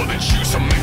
more than shoes.